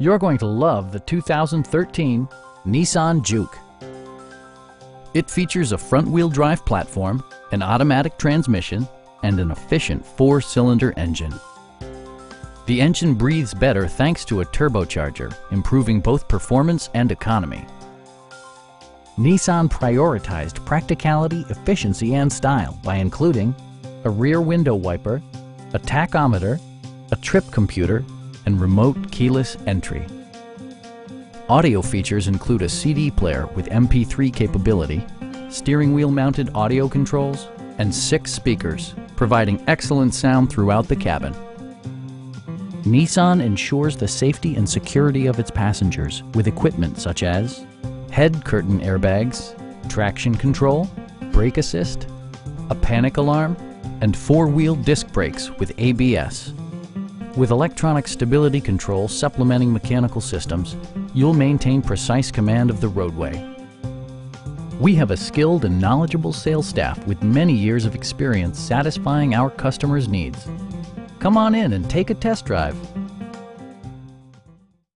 You're going to love the 2013 Nissan Juke. It features a front-wheel drive platform, an automatic transmission, and an efficient four-cylinder engine. The engine breathes better thanks to a turbocharger, improving both performance and economy. Nissan prioritized practicality, efficiency, and style by including a rear window wiper, a tachometer, a trip computer, and remote keyless entry. Audio features include a CD player with MP3 capability, steering wheel mounted audio controls, and six speakers, providing excellent sound throughout the cabin. Nissan ensures the safety and security of its passengers with equipment such as head curtain airbags, traction control, brake assist, a panic alarm, and four-wheel disc brakes with ABS. With electronic stability control supplementing mechanical systems, you'll maintain precise command of the roadway. We have a skilled and knowledgeable sales staff with many years of experience satisfying our customers' needs. Come on in and take a test drive.